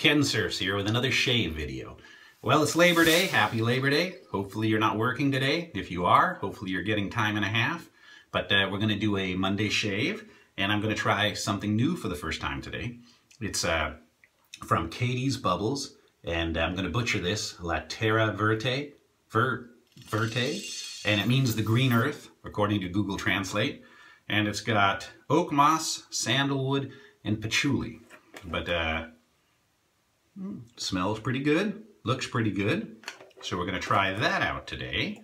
Ken Surfs here with another shave video. Well, it's Labor Day. Happy Labor Day. Hopefully you're not working today. If you are, hopefully you're getting time and a half. But uh, we're going to do a Monday shave, and I'm going to try something new for the first time today. It's uh, from Catie's Bubbles, and I'm going to butcher this, La Terra Verte, Ver, Verte, and it means the green earth, according to Google Translate. And it's got oak moss, sandalwood, and patchouli. But uh, Smells pretty good, looks pretty good. So we're gonna try that out today.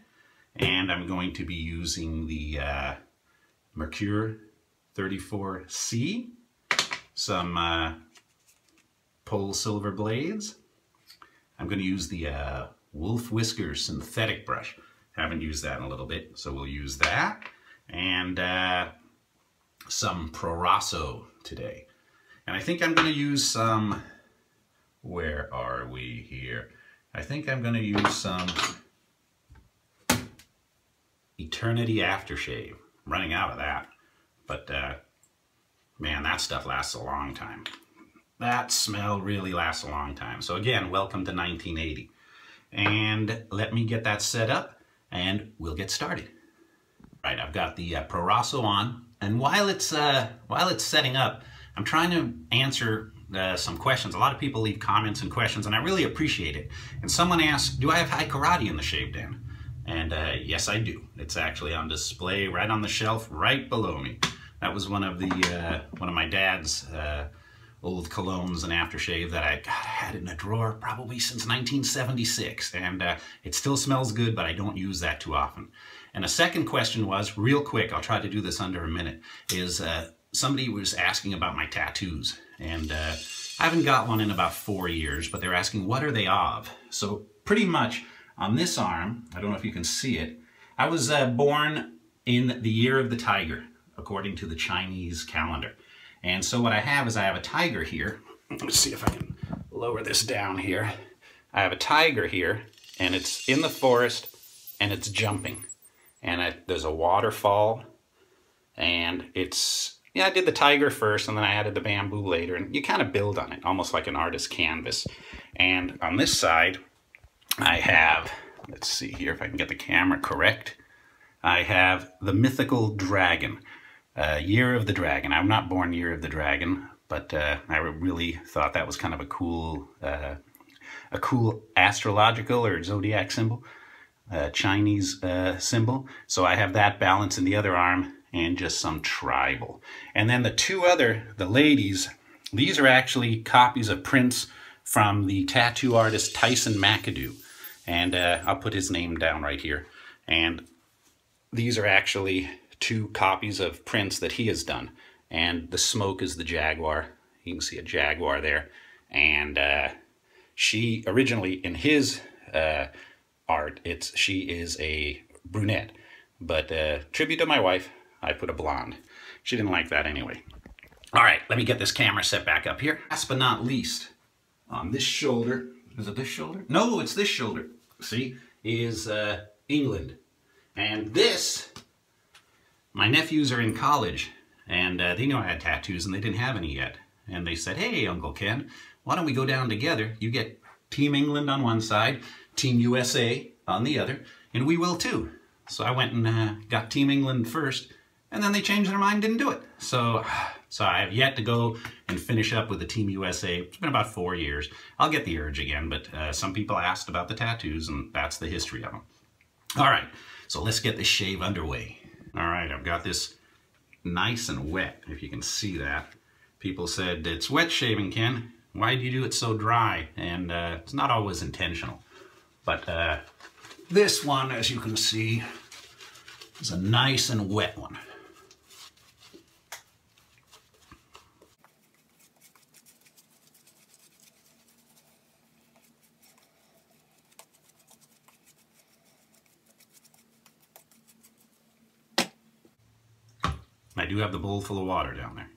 And I'm going to be using the uh, Merkur 34C, some uh, Polsilver blades. I'm gonna use the uh, Wolf Whisker synthetic brush. Haven't used that in a little bit, so we'll use that. And uh, some Proraso today. And I think I'm gonna use some where are we here? I think I'm going to use some Eternity Aftershave. I'm running out of that. But, uh, man, that stuff lasts a long time. That smell really lasts a long time. So again, welcome to 1980. And let me get that set up and we'll get started. Right, I've got the uh, Proraso on. And while it's, uh, while it's setting up, I'm trying to answer uh, some questions. A lot of people leave comments and questions, and I really appreciate it. And someone asked, do I have Hai Karate in the shave den? And uh, yes, I do. It's actually on display right on the shelf right below me. That was one of the uh, one of my dad's uh, old colognes and aftershave that I God, had in a drawer probably since 1976. And uh, it still smells good, but I don't use that too often. And a second question was, real quick, I'll try to do this under a minute, is uh, somebody was asking about my tattoos. And uh, I haven't got one in about four years, but they're asking, what are they of? So pretty much on this arm, I don't know if you can see it, I was uh, born in the year of the tiger, according to the Chinese calendar. And so what I have is I have a tiger here. Let me see if I can lower this down here. I have a tiger here, and it's in the forest, and it's jumping. And I, there's a waterfall, and it's yeah, I did the tiger first and then I added the bamboo later and you kind of build on it, almost like an artist's canvas. And on this side, I have, let's see here if I can get the camera correct. I have the mythical dragon, uh, Year of the Dragon. I'm not born Year of the Dragon, but uh, I really thought that was kind of a cool, uh, a cool astrological or zodiac symbol, uh, Chinese uh, symbol. So I have that balance in the other arm and just some tribal. And then the two other, the ladies, these are actually copies of prints from the tattoo artist Tyson McAdoo. And uh, I'll put his name down right here. And these are actually two copies of prints that he has done. And the smoke is the jaguar. You can see a jaguar there. And uh, she, originally in his uh, art, it's she is a brunette. But uh, tribute to my wife, I put a blonde. She didn't like that anyway. All right, let me get this camera set back up here. Last but not least, on this shoulder, is it this shoulder? No, it's this shoulder, see, is uh, England. And this, my nephews are in college, and uh, they know I had tattoos, and they didn't have any yet. And they said, hey, Uncle Ken, why don't we go down together? You get Team England on one side, Team USA on the other, and we will too. So I went and uh, got Team England first, and then they changed their mind, didn't do it. So, so I have yet to go and finish up with the Team USA. It's been about four years. I'll get the urge again, but uh, some people asked about the tattoos, and that's the history of them. All right, so let's get this shave underway. All right, I've got this nice and wet, if you can see that. People said, it's wet shaving, Ken. Why do you do it so dry? And uh, it's not always intentional. But uh, this one, as you can see, is a nice and wet one. Do have the bowl full of water down there.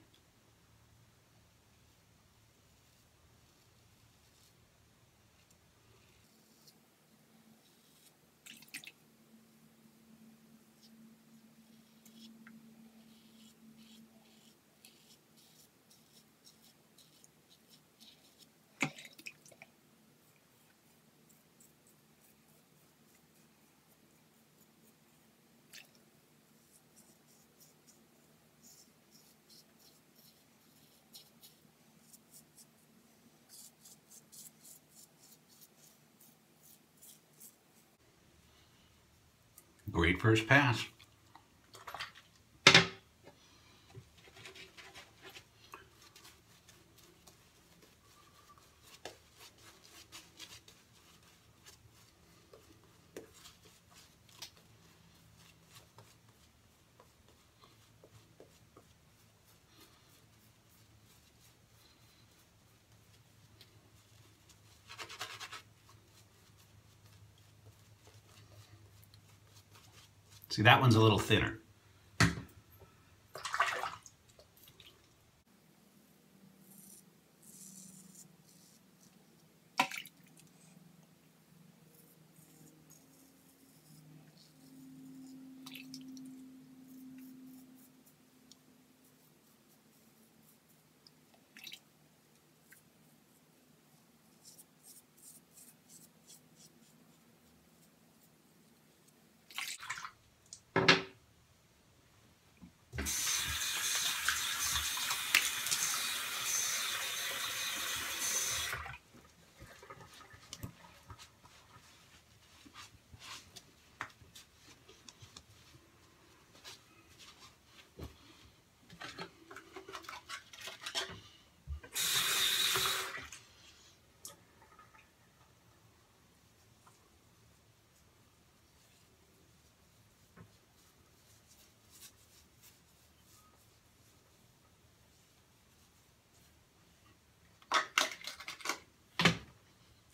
First pass. See, that one's a little thinner.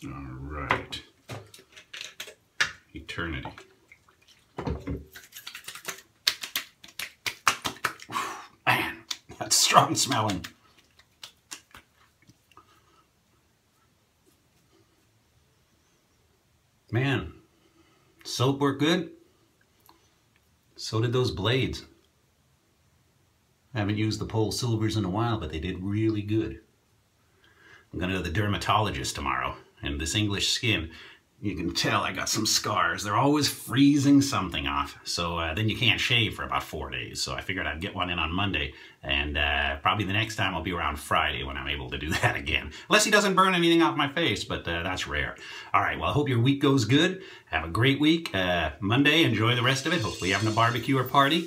All right. Eternity. Man, that's strong smelling. Man, soap worked good. So did those blades. I haven't used the Polsilvers in a while, but they did really good. I'm going to the dermatologist tomorrow and this English skin, you can tell I got some scars. They're always freezing something off. So uh, then you can't shave for about four days. So I figured I'd get one in on Monday. And uh, probably the next time I'll be around Friday when I'm able to do that again. Unless he doesn't burn anything off my face, but uh, that's rare. All right, well, I hope your week goes good. Have a great week. Uh, Monday, enjoy the rest of it. Hopefully having a barbecue or party.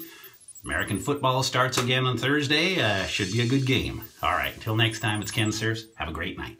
American football starts again on Thursday. Uh, should be a good game. All right, until next time, it's Ken Surfs. Have a great night.